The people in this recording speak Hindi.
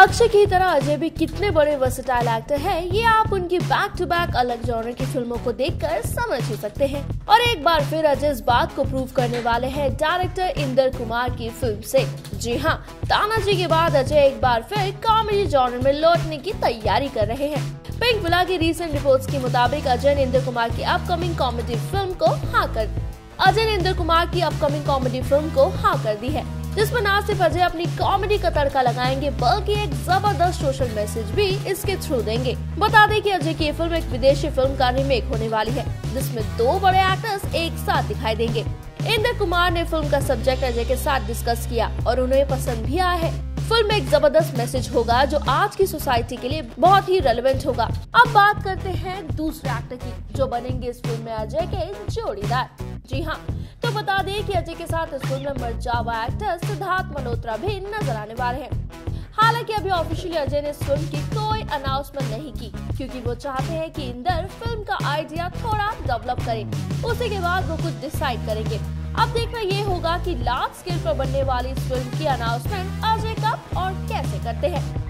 अक्षय की तरह अजय भी कितने बड़े वर्सेटाइल एक्टर हैं, ये आप उनकी बैक टू बैक अलग जॉनर की फ़िल्मों को देखकर समझ ही सकते हैं। और एक बार फिर अजय इस बात को प्रूव करने वाले हैं डायरेक्टर इंदर कुमार की फ़िल्म से। जी हाँ तानाजी के बाद अजय एक बार फिर कॉमेडी जॉनर में लौटने की तैयारी कर रहे हैं। पिंक विला की रीसेंट रिपोर्ट्स के मुताबिक अजय ने इंदर कुमार की अपकमिंग कॉमेडी फ़िल्म को हाँ कर अजय ने इंदर कुमार की अपकमिंग कॉमेडी फ़िल्म को हाँ कर दी है। जिसमें ना सिर्फ़ अजय अपनी कॉमेडी का तड़का लगाएँगे, बल्कि एक ज़बरदस्त सोशल मैसेज भी इसके थ्रू देंगे। बता दें कि अजय की ये फ़िल्म एक विदेशी फ़िल्म का रिमेक होने वाली है, जिसमें दो बड़े एक्टर्स एक साथ दिखाई देंगे। इंद्र कुमार ने फ़िल्म का सब्जेक्ट अजय के साथ डिस्कस किया और उन्हें पसंद भी आया है। फ़िल्म में एक ज़बरदस्त मैसेज होगा, जो आज की सोसाइटी के लिए बहुत ही रेलिवेंट होगा। अब बात करते हैं दूसरे एक्टर की, जो बनेंगे इस फ़िल्म में अजय के जोड़ीदार। जी हाँ तो बता दें कि अजय के साथ इस फ़िल्म में मर जावा एक्टर सिद्धार्थ मल्होत्रा भी नज़र आने वाले हैं। हालाँकि अभी ऑफिशियली अजय ने इस फ़िल्म की कोई अनाउंसमेंट नहीं की, क्योंकि वो चाहते हैं कि इंदर फ़िल्म का आइडिया थोड़ा डेवलप करे। उसी के बाद वो कुछ डिसाइड करेंगे। अब देखना ये होगा कि लार्ज स्केल पर बनने वाली इस फ़िल्म की अनाउंसमेंट अजय कब और कैसे करते हैं।